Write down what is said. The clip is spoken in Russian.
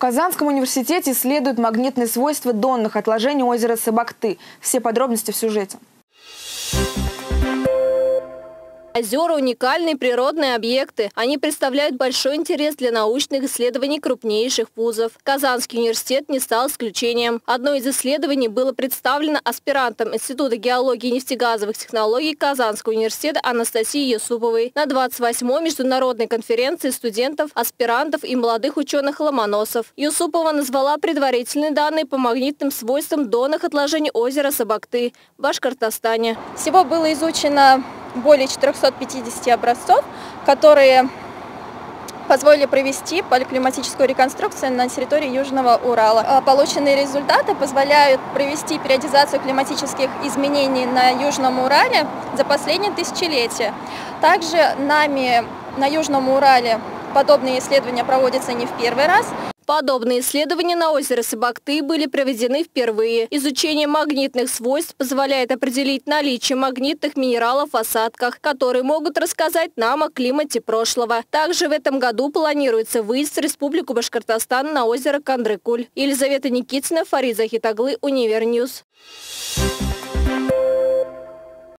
Казанском университете исследуют магнитные свойства донных отложений озера Сабакты. Все подробности в сюжете. Озера – уникальные природные объекты. Они представляют большой интерес для научных исследований крупнейших вузов. Казанский университет не стал исключением. Одно из исследований было представлено аспирантом Института геологии и нефтегазовых технологий Казанского университета Анастасией Юсуповой на 28-й международной конференции студентов, аспирантов и молодых ученых-ломоносов. Юсупова назвала предварительные данные по магнитным свойствам донных отложений озера Сабакты в Башкортостане. Всего было изучено более 450 образцов, которые позволили провести поликлиматическую реконструкцию на территории Южного Урала. А полученные результаты позволяют провести периодизацию климатических изменений на Южном Урале за последние тысячелетия. Также нами на Южном Урале подобные исследования проводятся не в первый раз. Подобные исследования на озере Сабакты были проведены впервые. Изучение магнитных свойств позволяет определить наличие магнитных минералов в осадках, которые могут рассказать нам о климате прошлого. Также в этом году планируется выезд в Республику Башкортостан на озеро Кандрыкуль. Елизавета Никитина, Фарид Захитаглы, Универньюз. Thank.